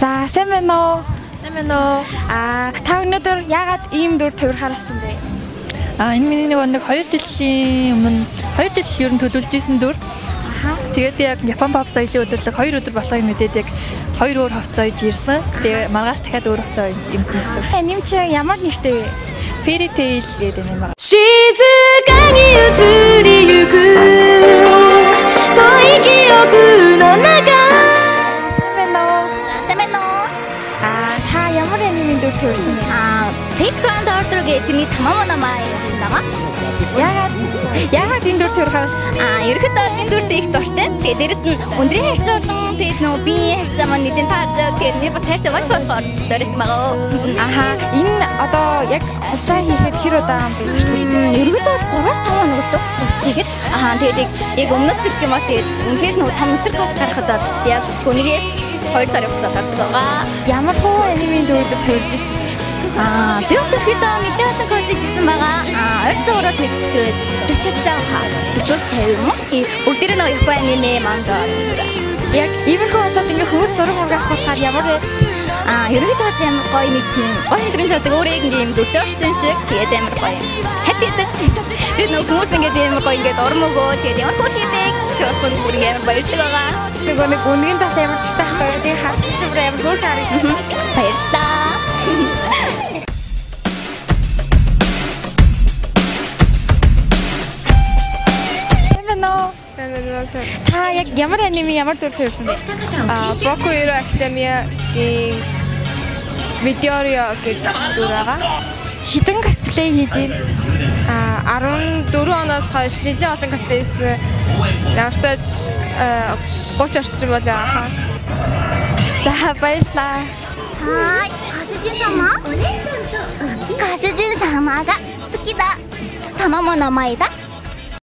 За сайн байна уу? Сайн байна уу? Аа та өнөөдөр яагаад ийм дүр төвөрхөр авсан бэ? А энэ миний нэг нэг 2 жилийн өмнө 2 жил ер нь төлөвлөж исэн дүр. Аха. Тэгээд яг Япон pop соёлын өдрлөг 2 өдөр болохыг мэдээд яг 2 өөр хувцас ойж ирсэн. Тэгээ маргааш дахиад өөр хувцас имсэн гэсэн. Э нэм чи ямар нэртэй вэ? Fairy Tail гэдэг юм байна. 静かに移りゆく遠い記憶の中 Сайн байна уу? Сайн байна уу? Аа та ямар анимын дүр төвөрсөн бэ? Аа, Pet Grand Order гэдэг тэрний тамаа намаа юмсан байгаа. Яагаад яагаад энэ дүр төвөрхөр авсан? Аа, ерөөхдөө энэ дүртэй их дуртай. Тэгээ дээрэс нь өндрийн харьцаа болон тэгээд нөө биеийн харьцаа маань нэлээд таардаг. Тэгээд нэг бас харьцаа байх болохоор дөрөс байгаа. Аха энэ одоо яг хулцаа хийхэд хэр удаан бэлтгэсэн? Ерөөхдөө бол 3-5 хоног л хувцсийхэд. Аа, тэгээд яг- өмнөөс гэдэг юм бол тэгээд үнэхээр нөө том эсрэг бас гарахад бол яалтчгүй нэгээс 2 сарын хугацаа тардаг байгаа. Ямар хуу анимын дүр төвөрж ирсэн? Аа, би өдөр хэд нэлээд хатан курс хийсэн байгаа. Аа, ойр цогроос нэг 40 цаа хаа. 40-оос 50 юм уу? Тий, бүгдээр нэг Япон аниме манга. Яг иймэрхүү болоод ингээ хүмүүс зураг мураг авах болохоор ямар? Аа, ерөнхийдөө бол амар гоё нэг тийм гоё өдрийн жадаг өөрөө ингээ юм зөвдөө орсон юм шиг. Тэгээд амар гоё. Дээ. Тэгээд нөгөө хүмүүс ингээ амар гоё ингээ орм өгөө. Тэгээд ямар хөр хийдэг. Тэгсэн бүр ингээ амар баярлаг байгаа. Нөгөө нэг үнгийн тас ямар чигтэй байхгүй. Тэгээ харсан ч бүр амар хөөх харагдсан. уу? Сайн байна уу? Сайн. Та яг ямар аниме ямар дүр төвөрсөн бэ? А Боку Hero Academia-гийн Midoriya гэж дүр байгаа. Хитэн косплей хийж байна. А 14 оноос хойш нэлээд олон косплей хийсэн. Намартаж 30 орчим болоо хаа. За баярлаа. はーい、ご主人様ご主人様が好きだ。卵の前だ。